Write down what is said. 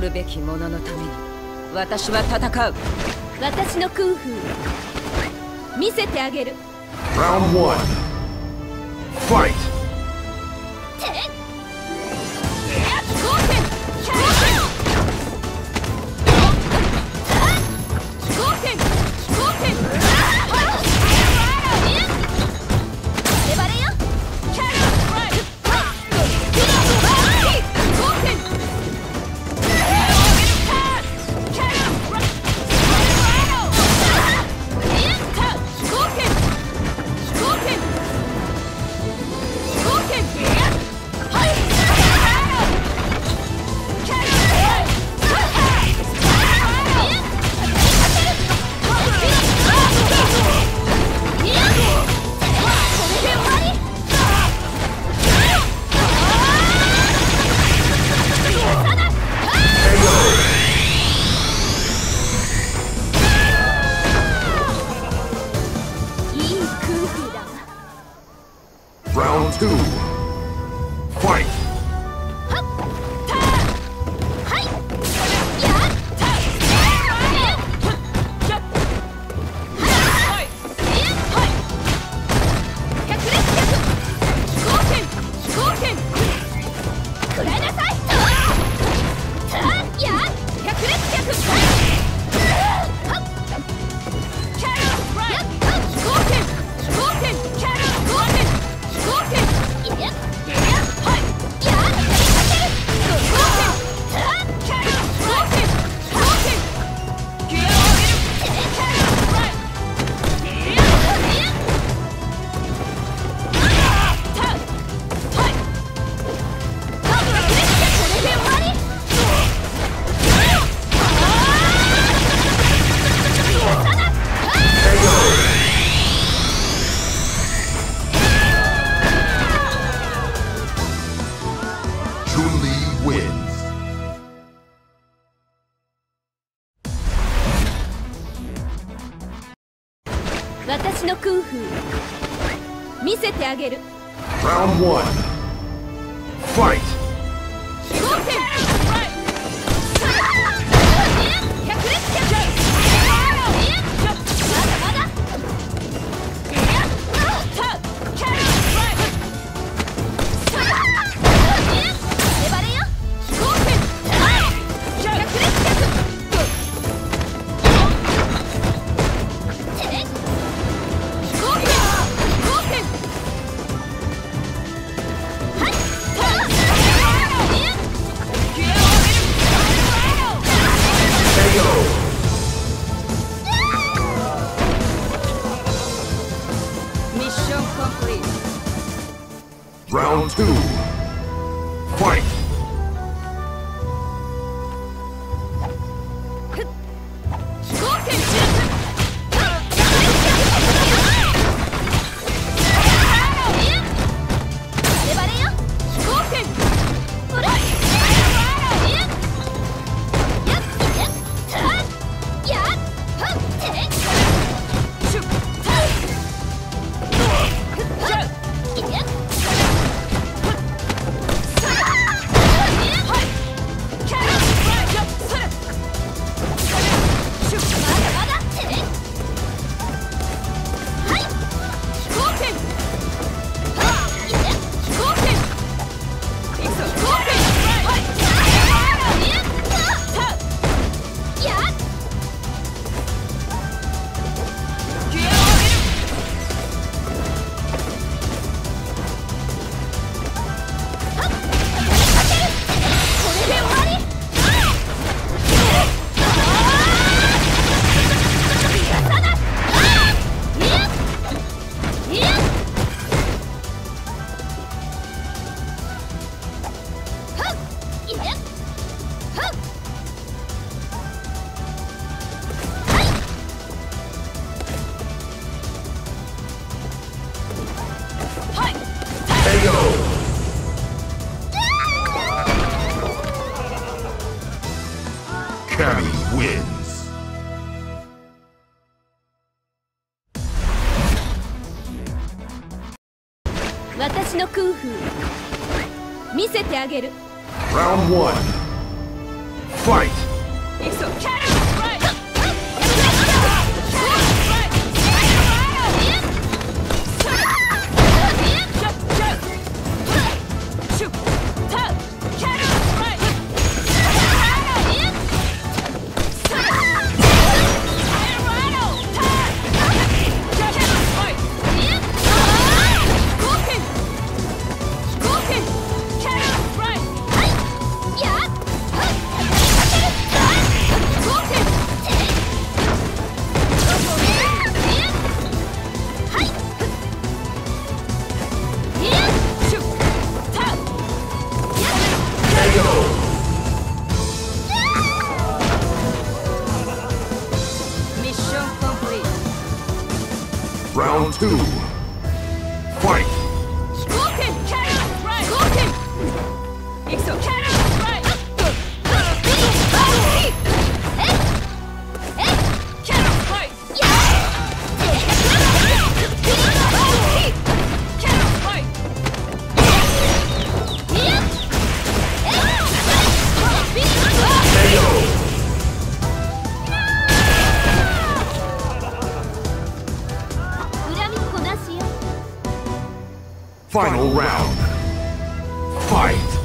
るべき者のために私は戦う私のクンフー見せてあげる Round one. Fight! い Quite. 私のクンフー見せてあげる Round. Fight! ミ two. 見せてあげる。Round one. Fight! white. Skulken! Cannon! Right! Final round. Fight!